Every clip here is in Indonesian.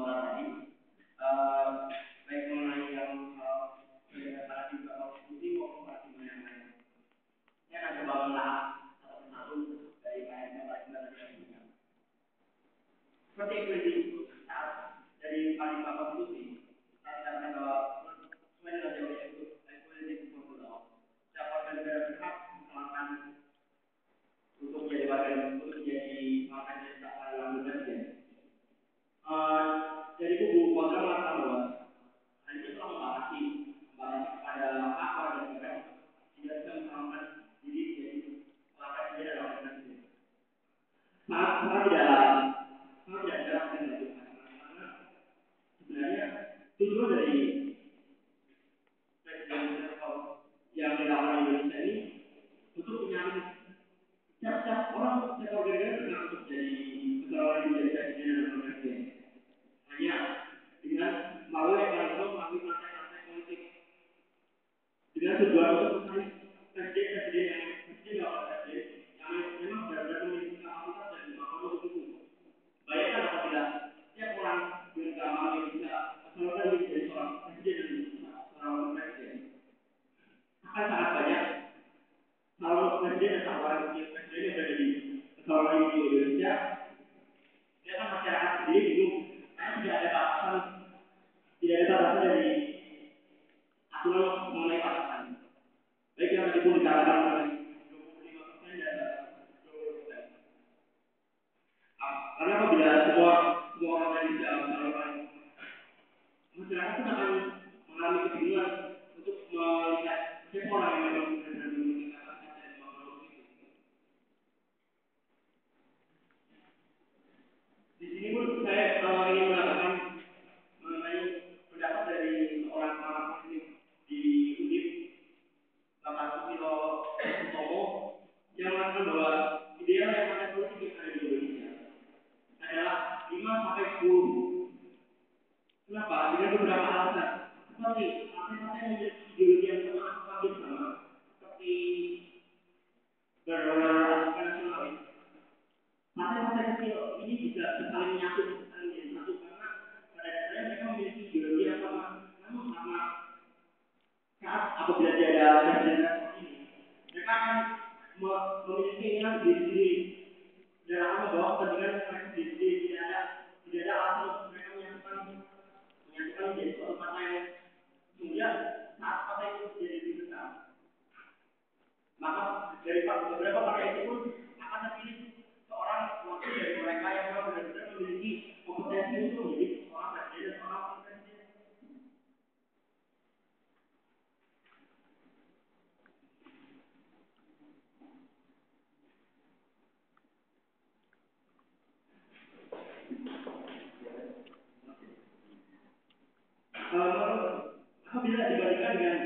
ఉన్నానండి Islam tidak larang. Islam tidak yang dilakukan Indonesia ini untuk menyambut setiap orang setiap warga قبل أسواق وراء الإسلام أربعين وتعرفنا أن apabila dia ada jalan-jalan seperti ini, mereka akan memiliki keinginan diri sendiri. Dan akan membawa kepentingan mereka sendiri sendiri. Tidak ada, tidak ada alasan untuk mereka menyatukan, menyatukan menjadi suatu partai yang kemudian saat partai itu menjadi lebih besar. Maka dari beberapa partai itu pun akan terpilih seorang wakil dari mereka yang memang benar-benar memiliki kompetensi untuk bila dibandingkan dengan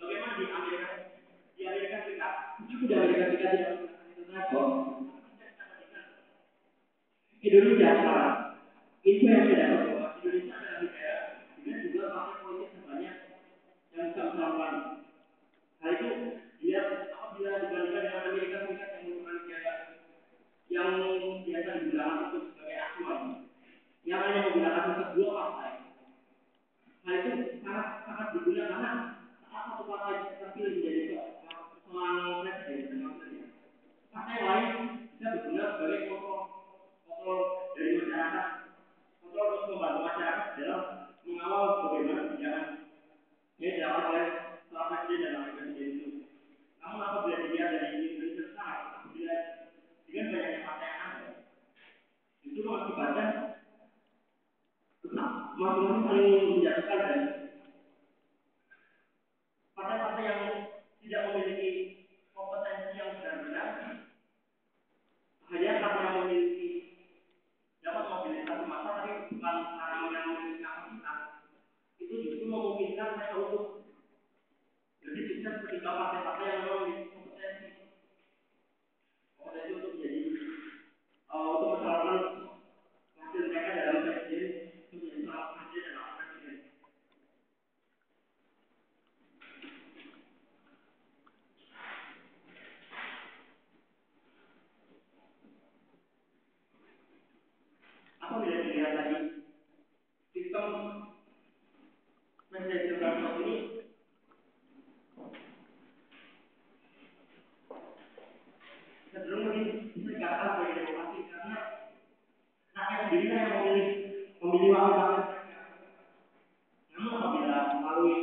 bagaimana di Amerika di Amerika Serikat. Cukup di Amerika Serikat tidak menggunakan Indonesia sekarang. Itu yang saya dapat Indonesia adalah negara dengan jumlah partai politik terbanyak yang bisa melakukan. Hal itu dia apabila dibandingkan dengan Amerika Serikat yang merupakan negara yang biasa digunakan itu sebagai aktual yang hanya menggunakan sebuah sangat dibutuhkan karena apa menjadi seorang presiden partai lain bisa berguna sebagai kontrol kontrol dari masyarakat. Kontrol untuk membantu masyarakat dalam mengawal bagaimana kebijakan yang dilakukan oleh seorang presiden itu. Namun apabila dilihat dari apabila dengan banyaknya partai itu mengakibatkan masing-masing saling menjatuhkan dan memiliki dapat mobilisasi massa tapi bukan karena yang memiliki kapasitas itu justru memungkinkan mereka untuk jadi sukses ketika partai-partai yang memang apabila dilihat tadi. Sistem manajemen transport ini cenderung lebih meningkatkan dari demokrasi karena rakyat sendiri kan yang memilih memilih melalui rakyat namun apabila melalui